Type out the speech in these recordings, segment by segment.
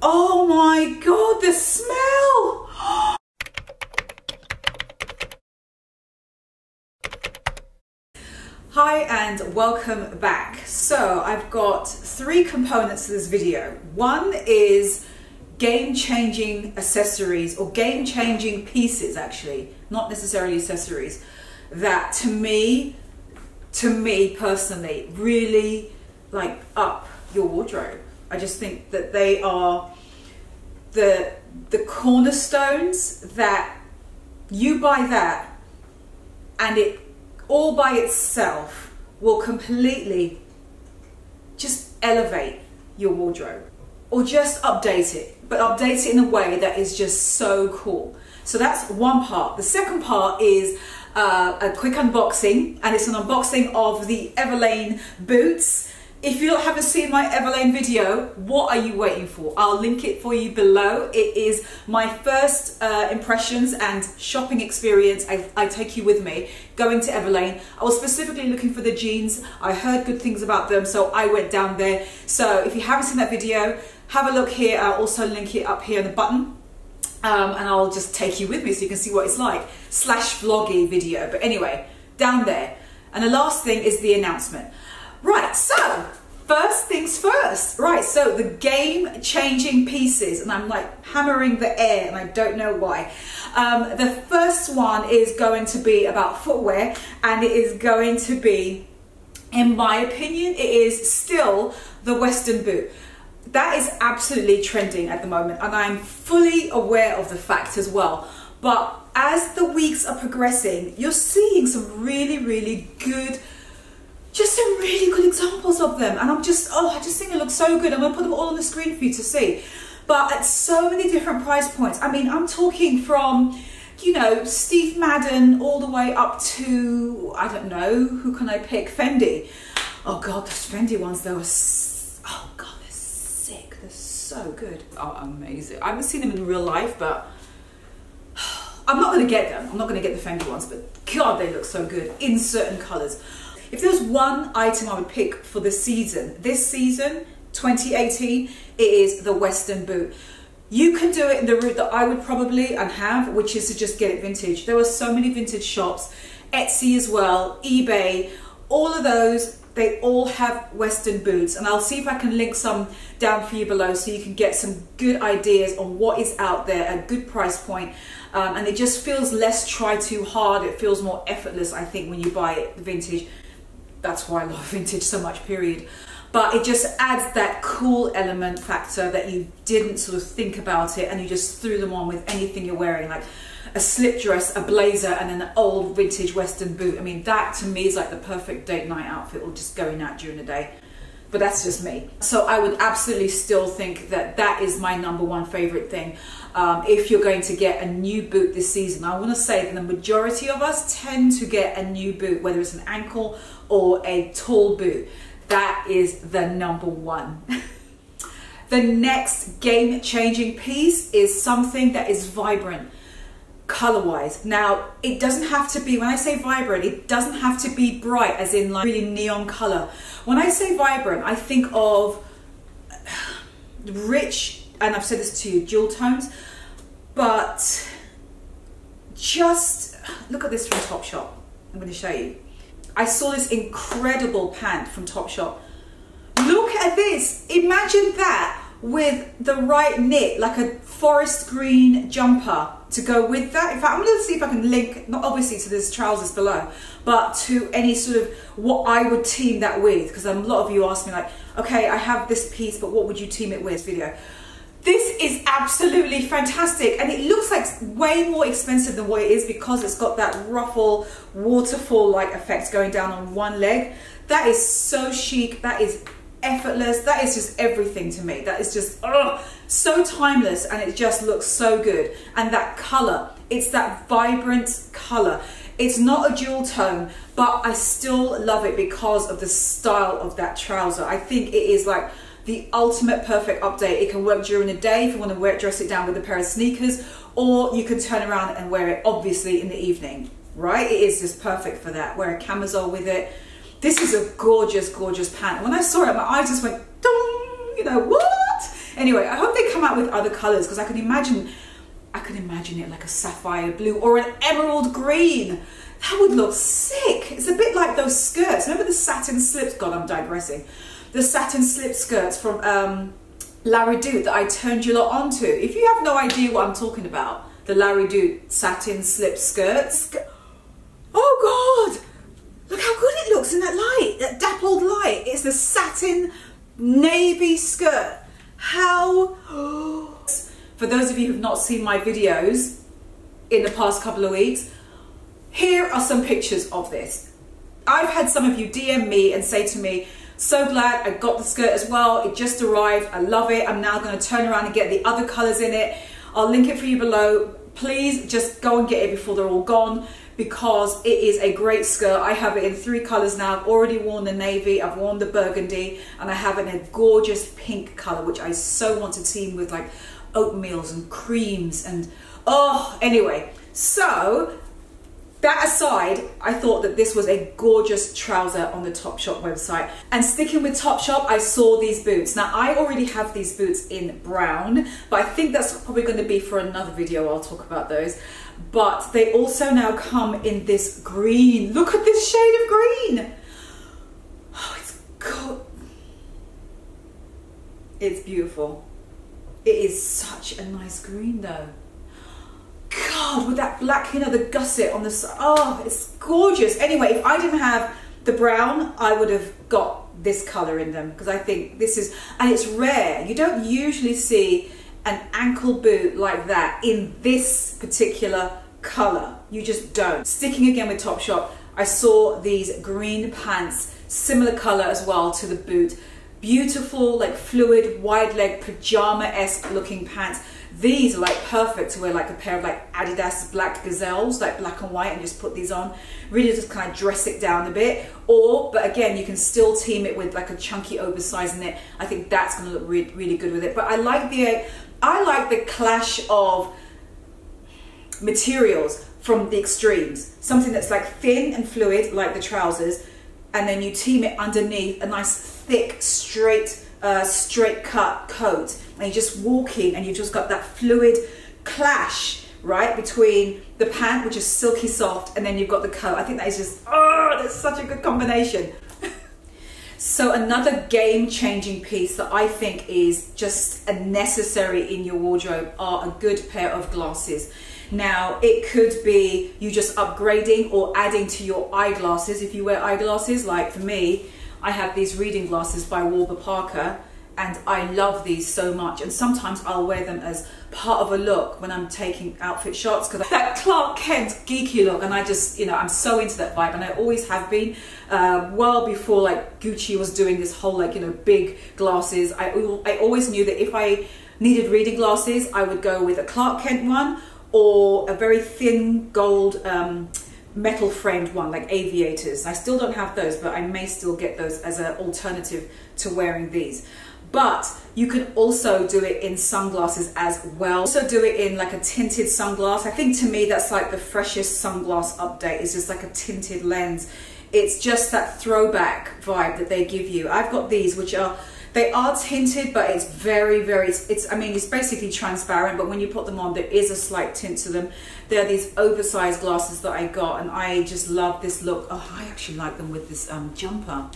Oh my God, the smell. Hi and welcome back. So I've got three components to this video. One is game-changing accessories or game-changing pieces actually, not necessarily accessories, that to me, to me personally, really like up your wardrobe. I just think that they are the the cornerstones that you buy that and it all by itself will completely just elevate your wardrobe or just update it, but update it in a way that is just so cool. So that's one part. The second part is uh, a quick unboxing, and it's an unboxing of the Everlane boots. If you haven't seen my Everlane video, what are you waiting for? I'll link it for you below. It is my first uh, impressions and shopping experience. I, I, take you with me going to Everlane. I was specifically looking for the jeans. I heard good things about them, so I went down there. So if you haven't seen that video, have a look here. I'll also link it up here in the button. Um, and I'll just take you with me so you can see what it's like. Slash vloggy video. But anyway, down there. And the last thing is the announcement. Right, so first things first. Right, so the game changing pieces, and I'm like hammering the air, and I don't know why. Um, the first one is going to be about footwear, and it is going to be, in my opinion, it is still the Western boot. That is absolutely trending at the moment, and I'm fully aware of the fact as well. But as the weeks are progressing, you're seeing some really, really good some really good examples of them. And I'm just, oh, I just think it looks so good. I'm gonna put them all on the screen for you to see. But at so many different price points. I mean, I'm talking from, you know, Steve Madden all the way up to, I don't know, who can I pick? Fendi. Oh God, those Fendi ones, they were, oh God, they're sick. They're so good. Oh, amazing. I haven't seen them in real life, but I'm not gonna get them. I'm not gonna get the Fendi ones, but God, they look so good in certain colors. If there was one item I would pick for the season, this season, 2018, it is the Western boot. You can do it in the route that I would probably and have, which is to just get it vintage. There are so many vintage shops, Etsy as well, eBay, all of those, they all have Western boots. And I'll see if I can link some down for you below so you can get some good ideas on what is out there at good price point. Um, and it just feels less try too hard. It feels more effortless, I think, when you buy it vintage that's why I love vintage so much, period. But it just adds that cool element factor that you didn't sort of think about it and you just threw them on with anything you're wearing, like a slip dress, a blazer, and an old vintage Western boot. I mean, that to me is like the perfect date night outfit or just going out during the day. But that's just me. So I would absolutely still think that that is my number one favorite thing. Um, if you're going to get a new boot this season, I want to say that the majority of us tend to get a new boot, whether it's an ankle or a tall boot. That is the number one. the next game changing piece is something that is vibrant color wise. Now, it doesn't have to be, when I say vibrant, it doesn't have to be bright, as in like really neon color. When I say vibrant, I think of rich, and I've said this to you, jewel tones, but just look at this from Topshop. I'm going to show you. I saw this incredible pant from Topshop. Look at this. Imagine that with the right knit, like a forest green jumper to go with that. In fact, I'm going to see if I can link, not obviously to this trousers below, but to any sort of what I would team that with. Because a lot of you ask me like, okay, I have this piece, but what would you team it with video? This is absolutely fantastic and it looks like way more expensive than what it is because it's got that ruffle waterfall like effect going down on one leg. That is so chic, that is effortless, that is just everything to me. That is just oh, so timeless and it just looks so good. And that color, it's that vibrant color. It's not a jewel tone, but I still love it because of the style of that trouser. I think it is like the ultimate perfect update. It can work during the day if you want to wear, dress it down with a pair of sneakers, or you can turn around and wear it obviously in the evening, right? It is just perfect for that. Wear a camisole with it. This is a gorgeous, gorgeous pant. When I saw it, my eyes just went, Dong! you know, what? Anyway, I hope they come out with other colors because I can imagine, I can imagine it like a sapphire blue or an emerald green. That would look sick. It's a bit like those skirts. Remember the satin slips? God, I'm digressing. The satin slip skirts from um, La Redoute that I turned you lot onto. If you have no idea what I'm talking about, the La Redoute satin slip skirts. Oh God! Look how good looks in that light, that dappled light. It's the satin navy skirt. How... For those of you who've not seen my videos in the past couple of weeks, here are some pictures of this. I've had some of you DM me and say to me, so glad I got the skirt as well. It just arrived. I love it. I'm now going to turn around and get the other colors in it. I'll link it for you below. Please just go and get it before they're all gone because it is a great skirt. I have it in three colors now. I've already worn the navy, I've worn the burgundy, and I have it in a gorgeous pink color, which I so want to team with like oatmeals and creams and oh, anyway. So that aside, I thought that this was a gorgeous trouser on the Topshop website. And sticking with Topshop, I saw these boots. Now, I already have these boots in brown, but I think that's probably going to be for another video. I'll talk about those. But they also now come in this green. Look at this shade of green. Oh, it's cool. It's beautiful. It is such a nice green though. God, with that black, you know, the gusset on the side. Oh, it's gorgeous. Anyway, if I didn't have the brown, I would have got this color in them because I think this is, and it's rare. You don't usually see an ankle boot like that in this particular color. You just don't. Sticking again with Topshop, I saw these green pants, similar color as well to the boot. Beautiful, like fluid, wide leg, pajama-esque looking pants these are like perfect to wear like a pair of like Adidas black gazelles, like black and white, and just put these on. Really just kind of dress it down a bit. Or, but again, you can still team it with like a chunky oversized knit. I think that's gonna look re really good with it. But I like the, uh, I like the clash of materials from the extremes. Something that's like thin and fluid, like the trousers, and then you team it underneath a nice thick, straight, uh, straight cut coat. And you're just walking and you've just got that fluid clash right between the pant which is silky soft and then you've got the coat. I think that is just oh that's such a good combination so another game changing piece that i think is just a necessary in your wardrobe are a good pair of glasses. Now it could be you just upgrading or adding to your eyeglasses. If you wear eyeglasses like for me i have these reading glasses by warby parker and I love these so much. And sometimes I'll wear them as part of a look when I'm taking outfit shots because that Clark Kent geeky look and I just you know I'm so into that vibe and I always have been uh, well before like Gucci was doing this whole like you know big glasses. I, I always knew that if I needed reading glasses I would go with a Clark Kent one or a very thin gold um, metal framed one like aviators. I still don't have those but I may still get those as an alternative to wearing these but you can also do it in sunglasses as well. Also do it in like a tinted sunglass. I think to me that's like the freshest sunglass update It's just like a tinted lens. It's just that throwback vibe that they give you. I've got these which are they are tinted, but it's very, very, it's, I mean, it's basically transparent, but when you put them on, there is a slight tint to them. They're these oversized glasses that I got, and I just love this look. Oh, I actually like them with this um, jumper.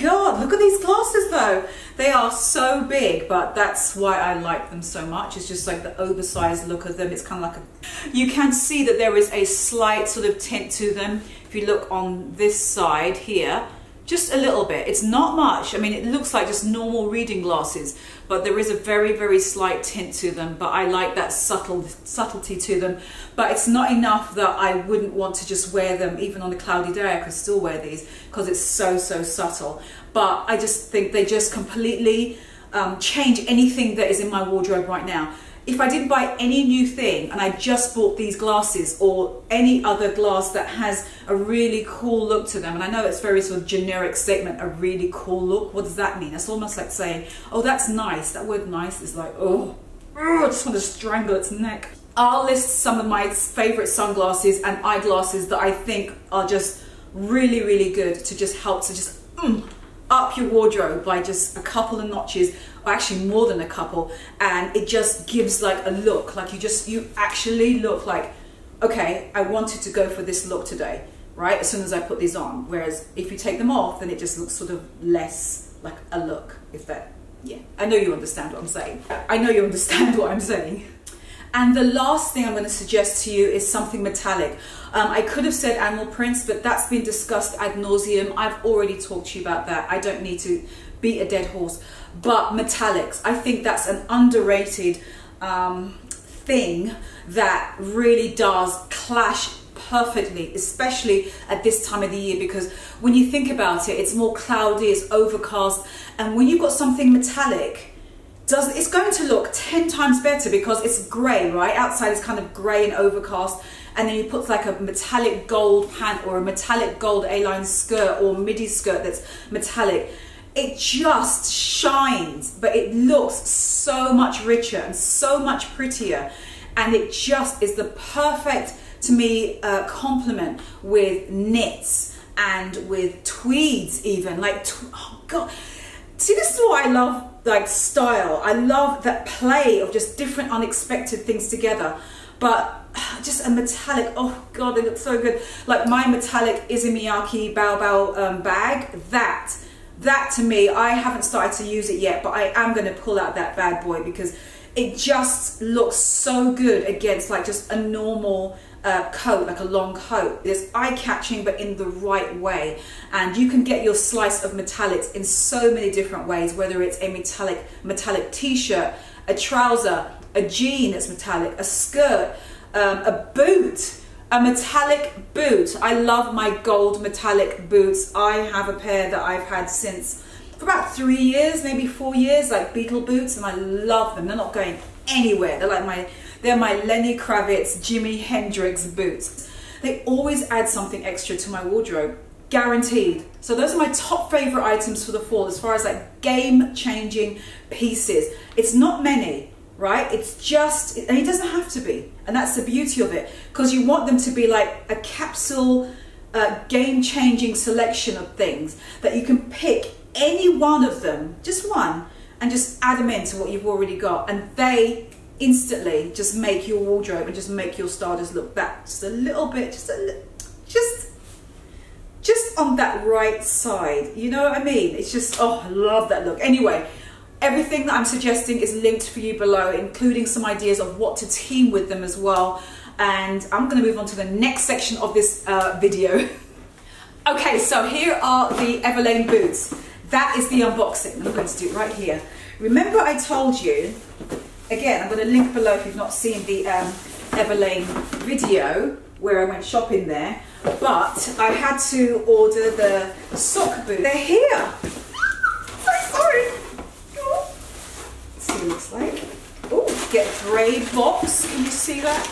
God, look at these glasses though. They are so big, but that's why I like them so much. It's just like the oversized look of them. It's kind of like a, you can see that there is a slight sort of tint to them. If you look on this side here, just a little bit. It's not much. I mean, it looks like just normal reading glasses, but there is a very, very slight tint to them. But I like that subtle subtlety to them. But it's not enough that I wouldn't want to just wear them even on a cloudy day. I could still wear these because it's so, so subtle. But I just think they just completely um, change anything that is in my wardrobe right now if I didn't buy any new thing and I just bought these glasses or any other glass that has a really cool look to them, and I know it's very sort of generic statement, a really cool look, what does that mean? It's almost like saying, oh, that's nice. That word nice is like, oh, I just want to strangle its neck. I'll list some of my favorite sunglasses and eyeglasses that I think are just really, really good to just help to just mm, up your wardrobe by just a couple of notches or actually more than a couple, and it just gives like a look, like you just, you actually look like, okay, I wanted to go for this look today, right? As soon as I put these on. Whereas if you take them off, then it just looks sort of less like a look, if that, yeah. I know you understand what I'm saying. I know you understand what I'm saying. And the last thing I'm going to suggest to you is something metallic. Um, I could have said animal prints, but that's been discussed ad nauseum. I've already talked to you about that. I don't need to beat a dead horse. But metallics, I think that's an underrated um, thing that really does clash perfectly, especially at this time of the year, because when you think about it, it's more cloudy, it's overcast, and when you've got something metallic, does it's going to look 10 times better because it's grey, right? Outside is kind of grey and overcast. And then you put like a metallic gold pant or a metallic gold A-line skirt or midi skirt that's metallic. It just shines, but it looks so much richer and so much prettier. And it just is the perfect, to me, uh, complement with knits and with tweeds even. Like, oh God. See, this is what I love like style. I love that play of just different unexpected things together. But just a metallic, oh God, they look so good. Like my metallic Issey Miyake Bao Bao um, bag, that, that to me, I haven't started to use it yet, but I am gonna pull out that bad boy because it just looks so good against like just a normal uh, coat, like a long coat. It's eye-catching, but in the right way. And you can get your slice of metallics in so many different ways, whether it's a metallic metallic t-shirt, a trouser, a jean that's metallic, a skirt, um, a boot, a metallic boot. I love my gold metallic boots. I have a pair that I've had since for about three years, maybe four years, like Beatle boots, and I love them. They're not going anywhere. They're like my they're my Lenny Kravitz, Jimi Hendrix boots. They always add something extra to my wardrobe, guaranteed. So those are my top favorite items for the fall as far as like game changing pieces. It's not many, right? It's just, and it doesn't have to be. And that's the beauty of it because you want them to be like a capsule, uh, game changing selection of things that you can pick any one of them, just one, and just add them into what you've already got. And they instantly just make your wardrobe and just make your starters look that just a little bit, just a just just on that right side. You know what I mean? It's just, oh, I love that look. Anyway, everything that I'm suggesting is linked for you below, including some ideas of what to team with them as well. And I'm gonna move on to the next section of this uh, video. okay, so here are the Everlane boots. That is the unboxing. I'm going to do it right here. Remember I told you again, I'm going to link below if you've not seen the um, Everlane video where I went shopping there. But I had to order the sock boot. They're here. so sorry. Oh. See what it looks like. Oh, get grey box. Can you see that?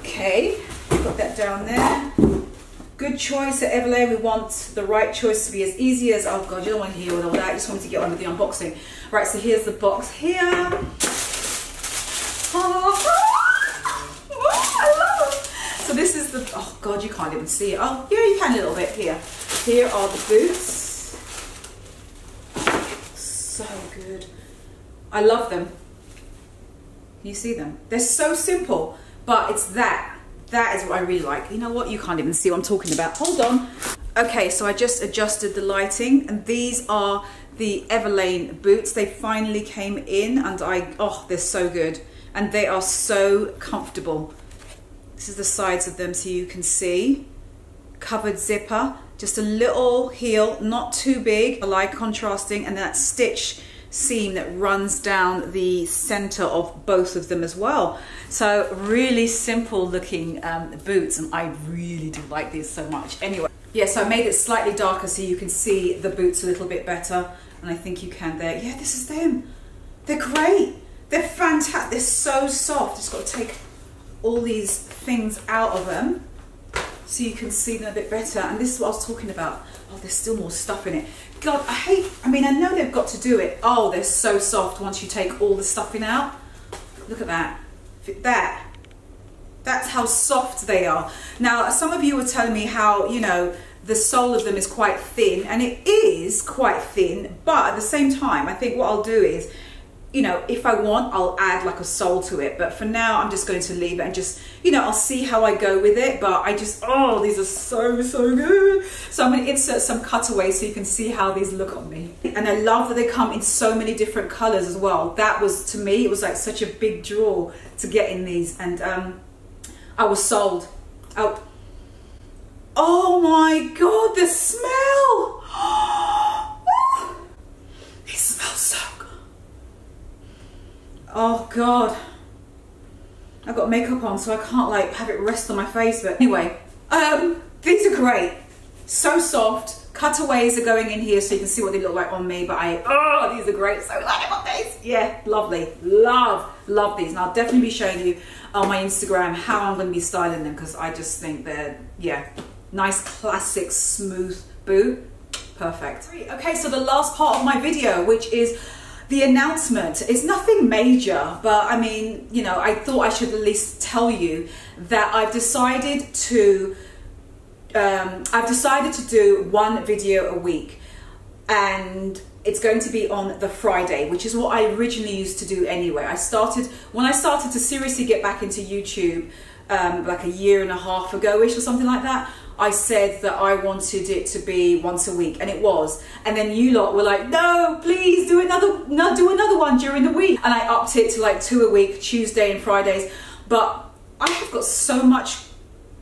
Okay, put that down there. Good choice at Everlane. We want the right choice to be as easy as, oh God, you don't want to hear all that. I just wanted to get on with the unboxing. Right, so here's the box here. Oh, I love it. So this is the, oh God, you can't even see it. Oh, yeah, you can a little bit here. Here are the boots. So good. I love them. You see them? They're so simple, but it's that that is what I really like. You know what? You can't even see what I'm talking about. Hold on. Okay, so I just adjusted the lighting and these are the Everlane boots. They finally came in and I, oh, they're so good. And they are so comfortable. This is the sides of them so you can see. Covered zipper, just a little heel, not too big. I like contrasting and that stitch seam that runs down the center of both of them as well. So really simple looking um, boots and I really do like these so much. Anyway, yeah, so I made it slightly darker so you can see the boots a little bit better and I think you can there. Yeah, this is them. They're great. They're fantastic. They're so soft. Just got to take all these things out of them so you can see them a bit better. And this is what I was talking about. Oh, there's still more stuff in it. God, I hate, I mean, I know they've got to do it. Oh, they're so soft once you take all the stuffing out. Look at that. That. That's how soft they are. Now, some of you were telling me how, you know, the sole of them is quite thin and it is quite thin but at the same time I think what I'll do is you know, if I want, I'll add like a sole to it. But for now, I'm just going to leave it and just, you know, I'll see how I go with it. But I just, oh, these are so, so good. So I'm going to insert some cutaways so you can see how these look on me. And I love that they come in so many different colors as well. That was, to me, it was like such a big draw to get in these. And um, I was sold. Oh, oh my God, the smell. it smells so Oh God. I've got makeup on so I can't like have it rest on my face but anyway. Um these are great. So soft. Cutaways are going in here so you can see what they look like on me but I oh these are great. So like on these. Yeah lovely. Love love these. And I'll definitely be showing you on my Instagram how I'm going to be styling them because I just think they're yeah nice classic smooth boot. Perfect. Okay so the last part of my video which is the announcement is nothing major, but I mean, you know, I thought I should at least tell you that I've decided to, um, I've decided to do one video a week and it's going to be on the Friday, which is what I originally used to do anyway. I started, when I started to seriously get back into YouTube, um, like a year and a half ago-ish or something like that, I said that I wanted it to be once a week, and it was. And then you lot were like, "No, please do another, no, do another one during the week." And I upped it to like two a week, Tuesday and Fridays. But I have got so much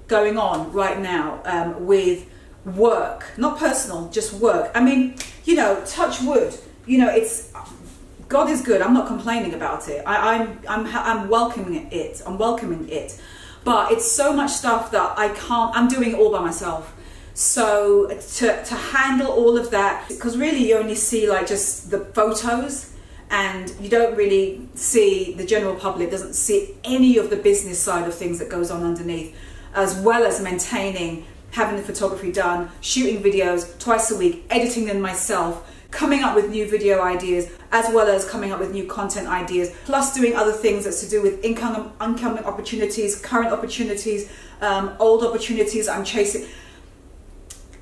going on right now um, with work, not personal, just work. I mean, you know, touch wood. You know, it's God is good. I'm not complaining about it. I, I'm, I'm, I'm welcoming it. I'm welcoming it but it's so much stuff that I can't, I'm doing it all by myself. So to, to handle all of that, because really you only see like just the photos and you don't really see, the general public doesn't see any of the business side of things that goes on underneath, as well as maintaining, having the photography done, shooting videos twice a week, editing them myself, coming up with new video ideas as well as coming up with new content ideas plus doing other things that's to do with income incoming opportunities current opportunities um, old opportunities i'm chasing.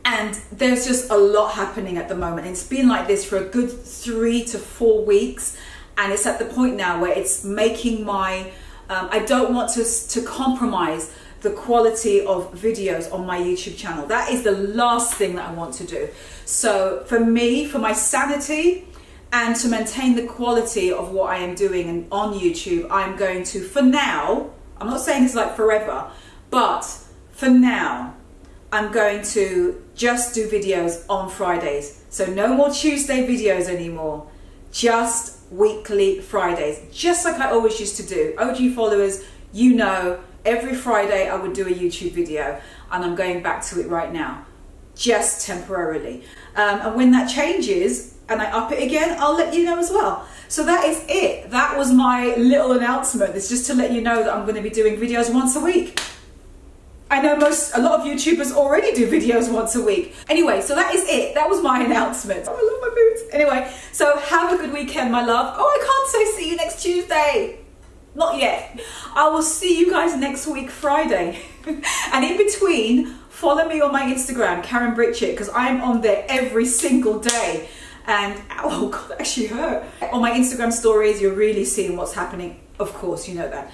And there's just a lot happening at the moment. It's been like this for a good three to four weeks and it's at the point now where it's making my um, i don't want to, to compromise the quality of videos on my YouTube channel. That is the last thing that I want to do. So for me, for my sanity and to maintain the quality of what I am doing and on YouTube, I'm going to, for now, I'm not saying it's like forever, but for now, I'm going to just do videos on Fridays. So no more Tuesday videos anymore, just weekly Fridays, just like I always used to do. OG followers, you know, every Friday I would do a YouTube video and I'm going back to it right now, just temporarily. Um, and when that changes and I up it again, I'll let you know as well. So that is it. That was my little announcement. It's just to let you know that I'm going to be doing videos once a week. I know most, a lot of YouTubers already do videos once a week. Anyway, so that is it. That was my announcement. Oh, I love my boots. Anyway, so have a good weekend, my love. Oh, I can't say see you next Tuesday. Not yet. I will see you guys next week, Friday. and in between, follow me on my Instagram, Karen Britchick, because I'm on there every single day. And oh god, actually hurt. On my Instagram stories, you're really seeing what's happening. Of course, you know that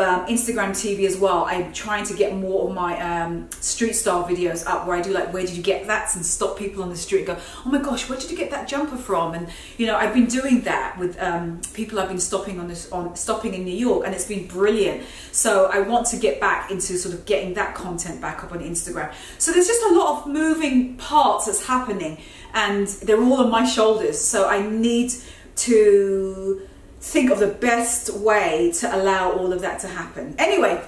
um, Instagram TV as well. I'm trying to get more of my um, street style videos up where I do like, where did you get that? And stop people on the street and go, oh my gosh, where did you get that jumper from? And you know, I've been doing that with um, people I've been stopping on this, on stopping in New York, and it's been brilliant. So I want to get back into sort of getting that content back up on Instagram. So there's just a lot of moving parts that's happening, and they're all on my shoulders. So I need to think of the best way to allow all of that to happen. Anyway,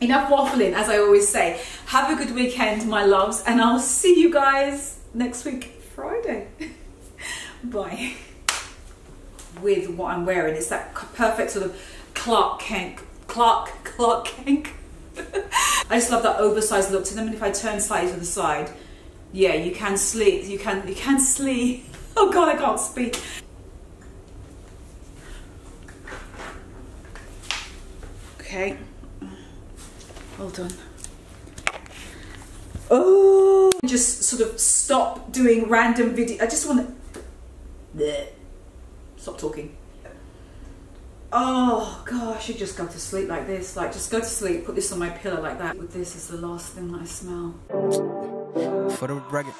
enough waffling, as I always say. Have a good weekend, my loves, and I'll see you guys next week, Friday. Bye. With what I'm wearing, it's that perfect sort of Clark Kent, Clark, Clark Kent. I just love that oversized look to them, and if I turn slightly to the side, yeah, you can sleep, you can, you can sleep. Oh God, I can't speak. Okay. Hold on. Oh! just sort of stop doing random video. I just want to stop talking. Oh gosh, I should just go to sleep like this. Like just go to sleep, put this on my pillow like that. With this is the last thing that I smell. For the record.